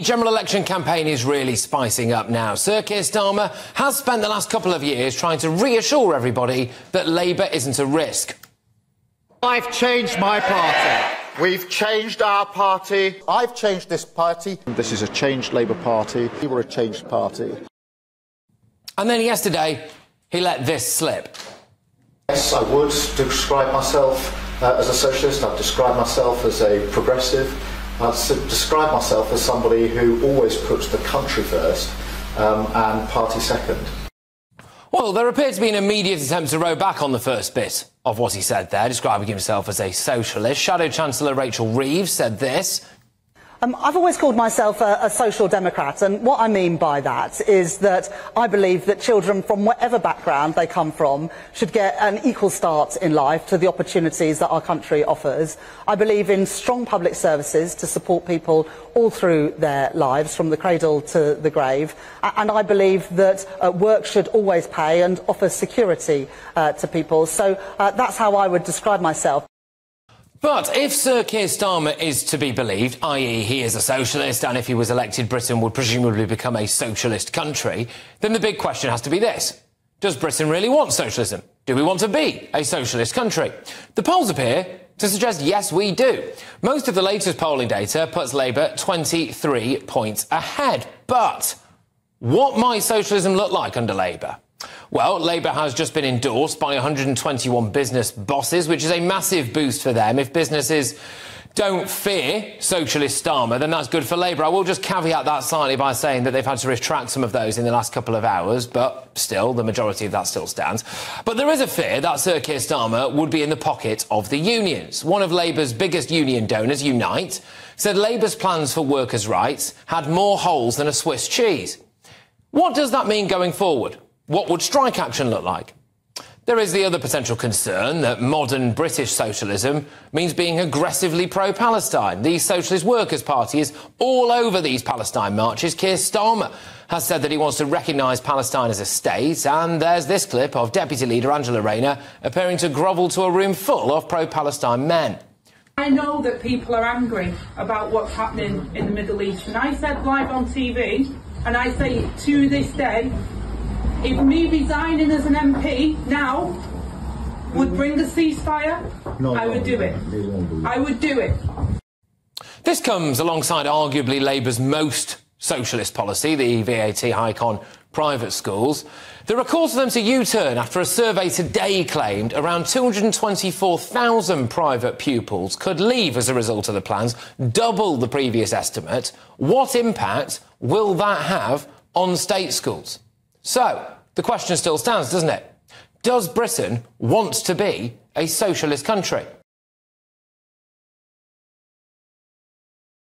general election campaign is really spicing up now. Sir Keir Starmer has spent the last couple of years trying to reassure everybody that Labour isn't a risk. I've changed my party. We've changed our party. I've changed this party. This is a changed Labour Party. We were a changed party. And then yesterday, he let this slip. Yes, I would describe myself uh, as a socialist. I've described myself as a progressive. I'd describe myself as somebody who always puts the country first um, and party second. Well, there appeared to be an immediate attempt to row back on the first bit of what he said there, describing himself as a socialist. Shadow Chancellor Rachel Reeves said this um, I've always called myself a, a, social democrat, and what I mean by that is that I believe that children from whatever background they come from should get an equal start in life to the opportunities that our country offers. I believe in strong public services to support people all through their lives, from the cradle to the grave, and I believe that uh, work should always pay and offer security uh, to people. So uh, that's how I would describe myself. But if Sir Keir Starmer is to be believed, i.e., he is a socialist, and if he was elected, Britain would presumably become a socialist country, then the big question has to be this Does Britain really want socialism? Do we want to be a socialist country? The polls appear to suggest yes, we do. Most of the latest polling data puts Labour 23 points ahead. But what might socialism look like under Labour? Well, Labour has just been endorsed by 121 business bosses, which is a massive boost for them. If businesses don't fear socialist Starmer, then that's good for Labour. I will just caveat that slightly by saying that they've had to retract some of those in the last couple of hours, but still, the majority of that still stands. But there is a fear that Sir Keir Starmer would be in the pocket of the unions. One of Labour's biggest union donors, Unite, said Labour's plans for workers' rights had more holes than a Swiss cheese. What does that mean going forward? What would strike action look like? There is the other potential concern that modern British socialism means being aggressively pro Palestine. The Socialist Workers' Party is all over these Palestine marches. Keir Starmer has said that he wants to recognise Palestine as a state, and there's this clip of Deputy Leader Angela Rayner appearing to grovel to a room full of pro Palestine men. I know that people are angry about what's happening in the Middle East, and I said live on TV, and I say to this day, if me resigning as an MP now would bring a ceasefire, no, I would do it. I would do it. This comes alongside arguably Labour's most socialist policy, the VAT hike on private schools. There are calls for them to U-turn after a survey today claimed around 224,000 private pupils could leave as a result of the plans, double the previous estimate. What impact will that have on state schools? So, the question still stands, doesn't it? Does Britain want to be a socialist country?